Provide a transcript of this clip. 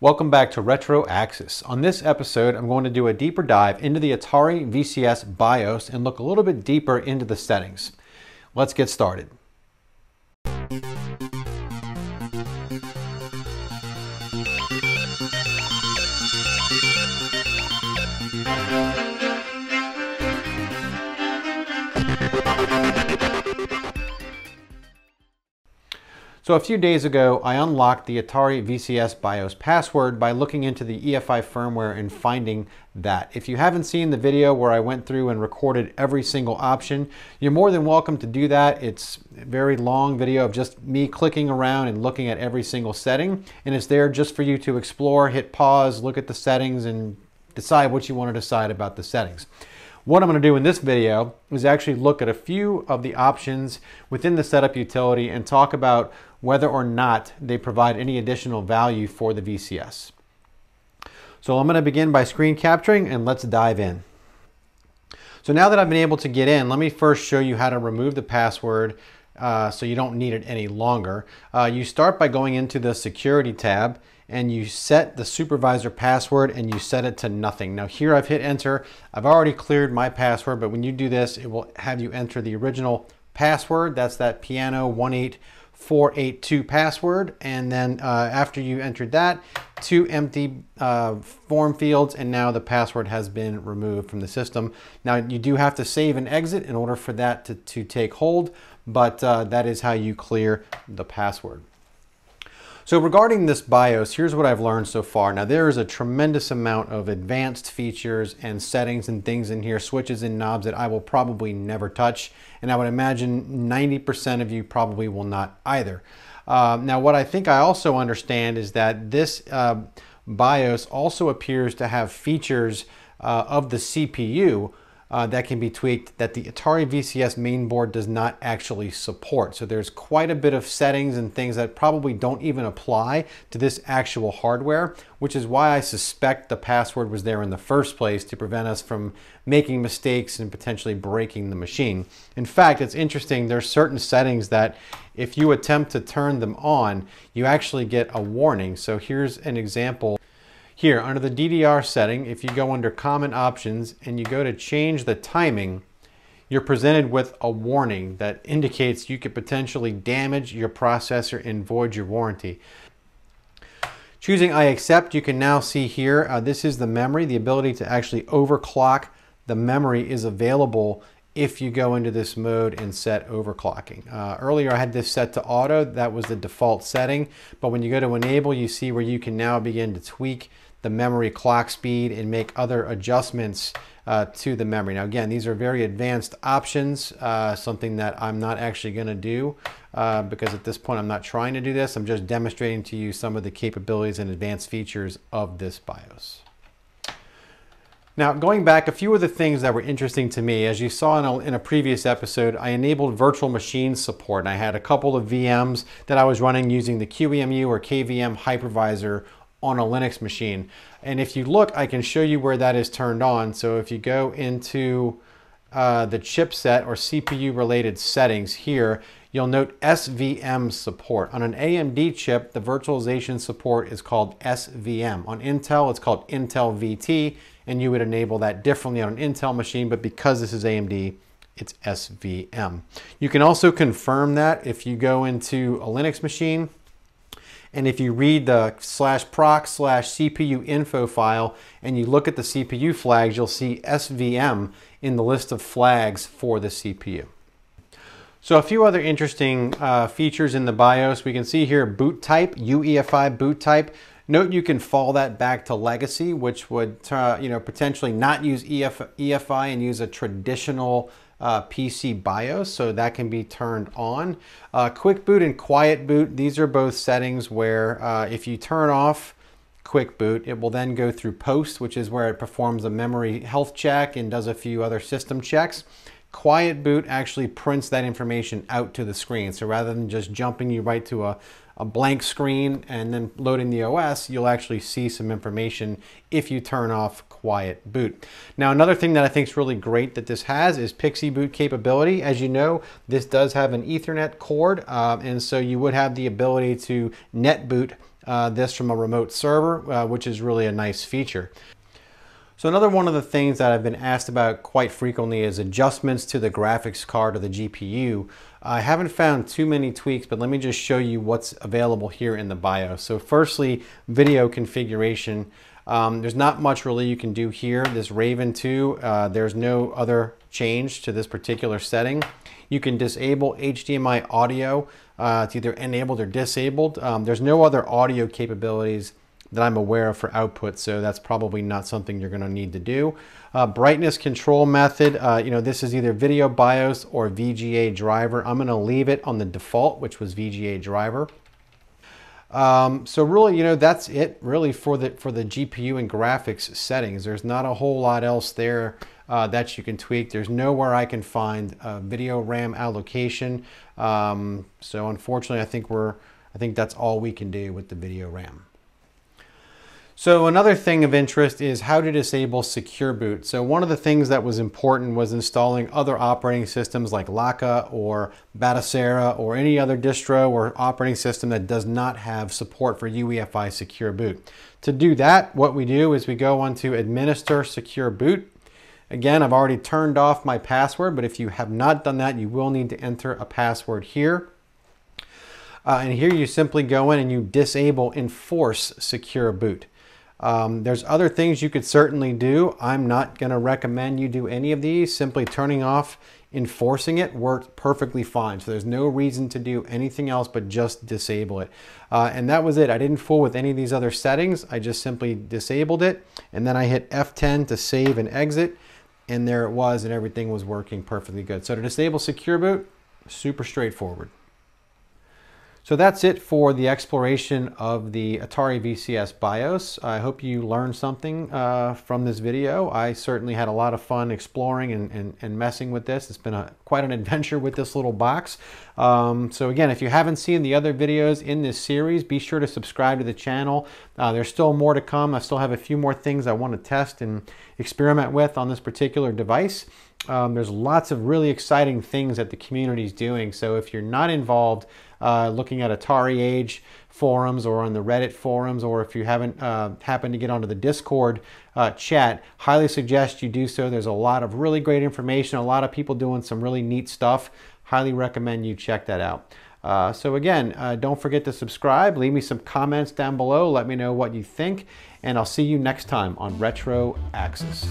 Welcome back to Retro Axis. On this episode, I'm going to do a deeper dive into the Atari VCS BIOS and look a little bit deeper into the settings. Let's get started. So a few days ago, I unlocked the Atari VCS BIOS password by looking into the EFI firmware and finding that. If you haven't seen the video where I went through and recorded every single option, you're more than welcome to do that. It's a very long video of just me clicking around and looking at every single setting. And it's there just for you to explore, hit pause, look at the settings, and decide what you want to decide about the settings. What I'm going to do in this video is actually look at a few of the options within the setup utility and talk about whether or not they provide any additional value for the VCS. So I'm going to begin by screen capturing and let's dive in. So now that I've been able to get in, let me first show you how to remove the password uh, so you don't need it any longer. Uh, you start by going into the security tab and you set the supervisor password and you set it to nothing. Now here I've hit enter. I've already cleared my password, but when you do this, it will have you enter the original password. That's that piano 18482 password. And then uh, after you entered that, two empty uh, form fields, and now the password has been removed from the system. Now you do have to save and exit in order for that to, to take hold, but uh, that is how you clear the password. So regarding this BIOS, here's what I've learned so far. Now there is a tremendous amount of advanced features and settings and things in here, switches and knobs that I will probably never touch. And I would imagine 90% of you probably will not either. Uh, now what I think I also understand is that this uh, BIOS also appears to have features uh, of the CPU uh, that can be tweaked that the Atari VCS mainboard does not actually support. So there's quite a bit of settings and things that probably don't even apply to this actual hardware, which is why I suspect the password was there in the first place to prevent us from making mistakes and potentially breaking the machine. In fact, it's interesting, there's certain settings that if you attempt to turn them on, you actually get a warning. So here's an example. Here, under the DDR setting, if you go under Common Options and you go to change the timing, you're presented with a warning that indicates you could potentially damage your processor and void your warranty. Choosing I accept, you can now see here, uh, this is the memory. The ability to actually overclock the memory is available if you go into this mode and set overclocking. Uh, earlier I had this set to auto, that was the default setting, but when you go to enable, you see where you can now begin to tweak the memory clock speed and make other adjustments uh, to the memory. Now again, these are very advanced options, uh, something that I'm not actually going to do uh, because at this point I'm not trying to do this. I'm just demonstrating to you some of the capabilities and advanced features of this BIOS. Now, going back, a few of the things that were interesting to me, as you saw in a, in a, previous episode, I enabled virtual machine support. And I had a couple of VMs that I was running using the QEMU or KVM hypervisor on a Linux machine. And if you look, I can show you where that is turned on. So if you go into uh, the chipset or CPU related settings here, you'll note SVM support. On an AMD chip, the virtualization support is called SVM. On Intel, it's called Intel VT, and you would enable that differently on an Intel machine, but because this is AMD, it's SVM. You can also confirm that if you go into a Linux machine, and if you read the slash proc slash CPU info file and you look at the CPU flags, you'll see SVM in the list of flags for the CPU. So a few other interesting uh, features in the BIOS. We can see here boot type, UEFI boot type. Note you can fall that back to legacy, which would uh, you know potentially not use EF EFI and use a traditional uh, PC BIOS, so that can be turned on. Uh, quick boot and quiet boot, these are both settings where uh, if you turn off quick boot, it will then go through post, which is where it performs a memory health check and does a few other system checks. Quiet boot actually prints that information out to the screen. So rather than just jumping you right to a, a blank screen and then loading the OS, you'll actually see some information if you turn off quiet boot. Now another thing that I think is really great that this has is PXE boot capability. As you know, this does have an Ethernet cord uh, and so you would have the ability to net boot uh, this from a remote server, uh, which is really a nice feature. So another one of the things that I've been asked about quite frequently is adjustments to the graphics card or the GPU. I haven't found too many tweaks, but let me just show you what's available here in the BIOS. So firstly, video configuration. Um, there's not much really you can do here. This Raven 2, uh, there's no other change to this particular setting. You can disable HDMI audio. Uh, it's either enabled or disabled. Um, there's no other audio capabilities that I'm aware of for output, so that's probably not something you're gonna need to do. Uh, brightness control method, uh, you know, this is either video BIOS or VGA driver. I'm gonna leave it on the default, which was VGA driver. Um, so really, you know, that's it really for the for the GPU and graphics settings. There's not a whole lot else there uh, that you can tweak. There's nowhere I can find video RAM allocation. Um, so unfortunately, I think we're I think that's all we can do with the video RAM. So another thing of interest is how to disable secure boot. So one of the things that was important was installing other operating systems like Lakka or Batocera or any other distro or operating system that does not have support for UEFI secure boot. To do that, what we do is we go onto administer secure boot. Again, I've already turned off my password, but if you have not done that, you will need to enter a password here. Uh, and here you simply go in and you disable enforce secure boot. Um, there's other things you could certainly do. I'm not going to recommend you do any of these. Simply turning off enforcing it worked perfectly fine. So there's no reason to do anything else but just disable it. Uh, and that was it. I didn't fool with any of these other settings. I just simply disabled it. And then I hit F10 to save and exit. And there it was and everything was working perfectly good. So to disable Secure Boot, super straightforward. So that's it for the exploration of the Atari VCS BIOS. I hope you learned something uh, from this video. I certainly had a lot of fun exploring and, and, and messing with this. It's been a, quite an adventure with this little box. Um, so again, if you haven't seen the other videos in this series, be sure to subscribe to the channel. Uh, there's still more to come. I still have a few more things I want to test and experiment with on this particular device. Um, there's lots of really exciting things that the community is doing. So if you're not involved, uh, looking at AtariAge forums or on the Reddit forums, or if you haven't uh, happened to get onto the Discord uh, chat, highly suggest you do so. There's a lot of really great information, a lot of people doing some really neat stuff. Highly recommend you check that out. Uh, so again, uh, don't forget to subscribe. Leave me some comments down below. Let me know what you think. And I'll see you next time on Retro Axis.